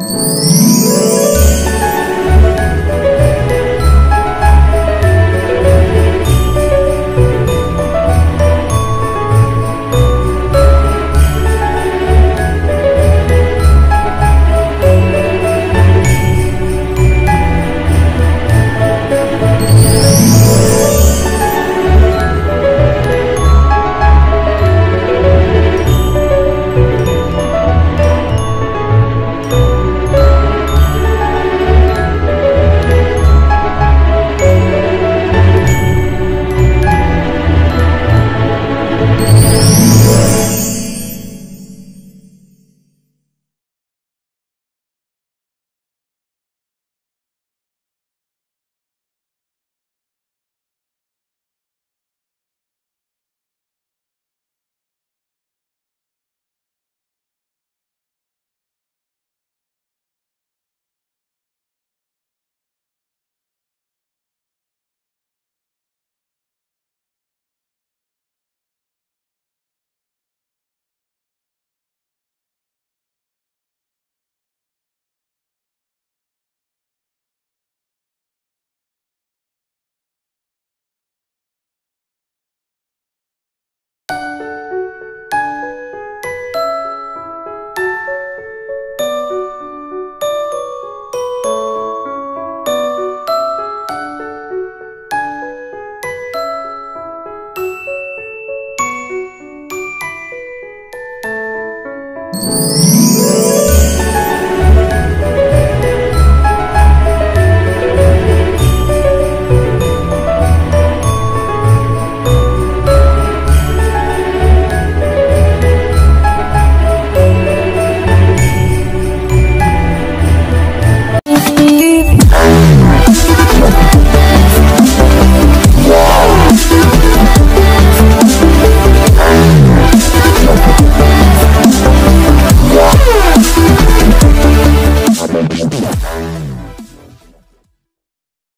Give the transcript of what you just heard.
Música